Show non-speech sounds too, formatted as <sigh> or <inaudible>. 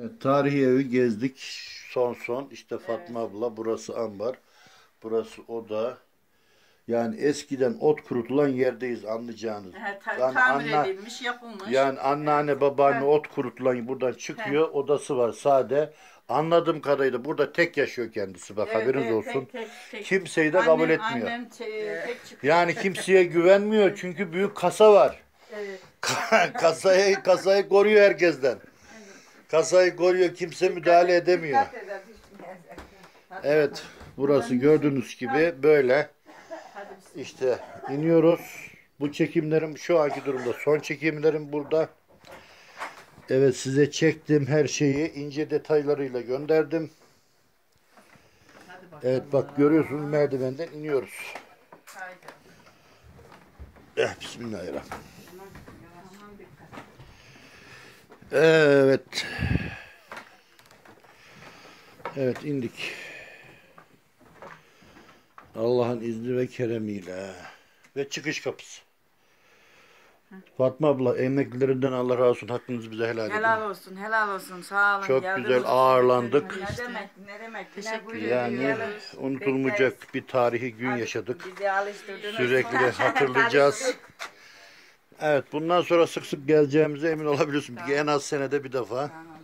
Evet, tarihi evi gezdik. Son son. İşte Fatma abla. Burası ambar. Burası oda. Yani eskiden ot kurutulan yerdeyiz anlayacağınız. He, ta- Yani tamir anne- edilmiş, yapılmış. Yani anneanne babaanne ot kurutulan buradan çıkıyor. Odası var sade. Anladığım kadarıyla burada tek yaşıyor kendisi. Bak Evet, haberiniz evet, olsun. tek- tek- tek. Kimseyi de kabul Annem- etmiyor. Annem te- tek çıkıyor. Yani kimseye güvenmiyor çünkü büyük kasa var. Evet. <laughs> kasayı kasayı koruyor herkesten. Kasayı koruyor kimse müdahale edemiyor. Evet burası gördüğünüz gibi böyle. İşte iniyoruz. Bu çekimlerim şu anki durumda son çekimlerim burada. Evet size çektim her şeyi ince detaylarıyla gönderdim. Evet bak görüyorsunuz merdivenden iniyoruz. Eh, Bismillahirrahmanirrahim. Evet. Evet indik. Allah'ın izni ve keremiyle. Ve çıkış kapısı. Fatma abla emeklilerinden Allah razı olsun. Hakkınızı bize helal edin. Helal olsun, helal olsun. Sağ olun. Çok Geldiniz. güzel ağırlandık. Ne demek, ne demek. Teşekkür ederim. Yani yiyoruz. unutulmayacak bir tarihi gün yaşadık. Bizi alıştırdınız. Sürekli hatırlayacağız. Evet bundan sonra sık sık geleceğimize emin olabiliyorsun. En az senede bir defa. Tamam.